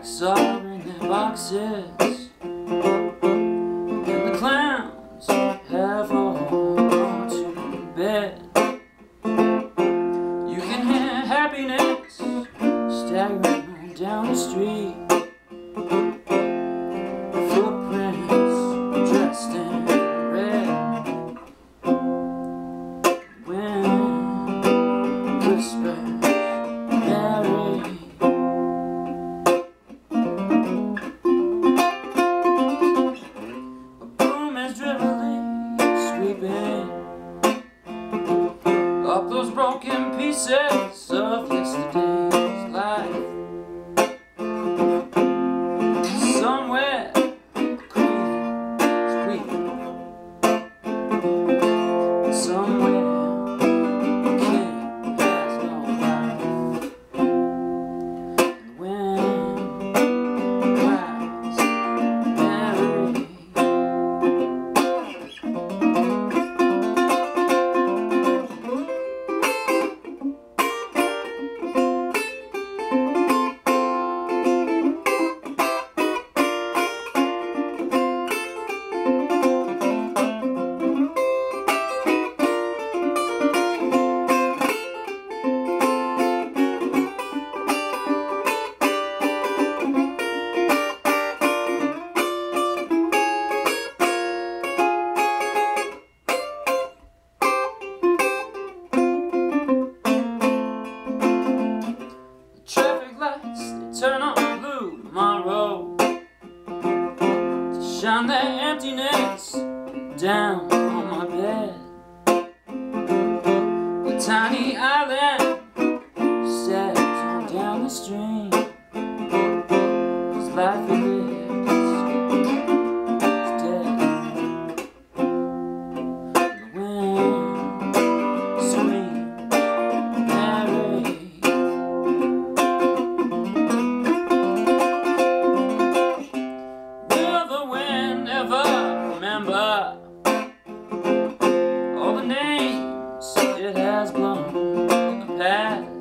jacks are in boxes. And the clowns have all to bed. You can hear happiness staggering down the street those broken pieces of yesterday's shine their emptiness down on my bed. The tiny island sails on down the stream. This life remember all the names it has blown in the past?